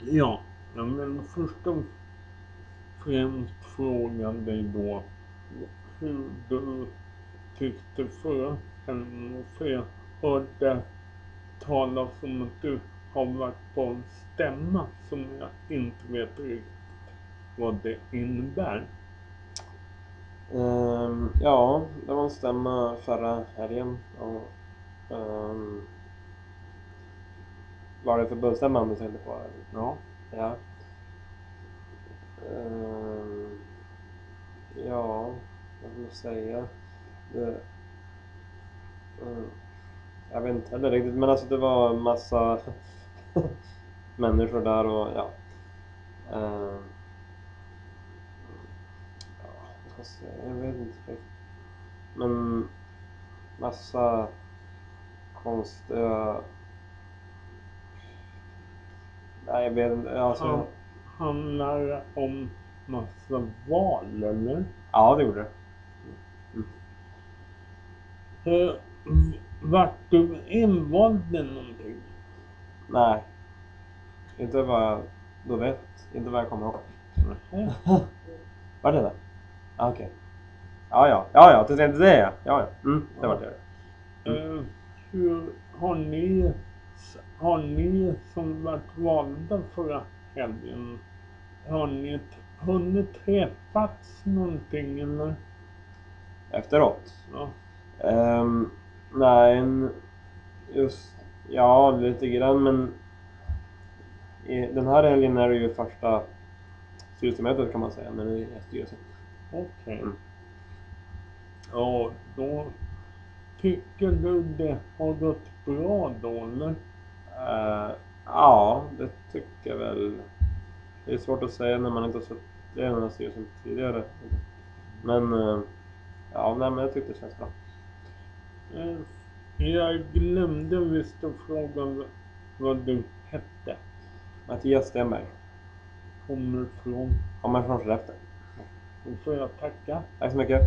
Ja, men först och främst frågan dig då hur du tyckte förra helgen. För jag hörde talas om att du har varit på en stämma som jag inte vet riktigt vad det innebär. Um, ja, det var en stämma förra helgen. Och, um, vad är det förbundsstämman du tänkte på? Ja. Ja. Ehm, ja, vad ska man säga? Det, mm, jag vet inte heller riktigt, men alltså det var en massa människor där och ja. Ehm, ja, vad ska jag säga? Jag vet inte riktigt. Men massa konstiga... Nej, jag vet inte. Alltså, Han, handlar det om massa val eller? Ja, det gjorde det. Eh, Vart du invald i någonting? Nej. Inte vad då vet. Inte vad jag kommer ihåg. Nej. Var det det? Ah, Okej. Ja, ja. Ja, ja. Det är det ja. Ja, ja. Mm, det var det. Eh, hur har ni, har ni som varit valda förra helgen, har ni hunnit träffats någonting eller? Efteråt? Ja. Ehm, nej, just... Ja, lite grann men... I, den här helgen är det ju första styrelsemötet kan man säga, när det är styrelsen. Okej. Mm. Ja, då tycker du det har gått bra då eller? Eh, ja, det tycker jag väl. Det är svårt att säga när man inte har suttit i den här styrelsen tidigare. Men eh, ja, nej, men jag tyckte det känns bra. Eh, Jag glömde visst att fråga vad du hette. Mattias Stenberg, Kommer från. kommer från Skellefteå. Då får jag tacka. Tack så mycket.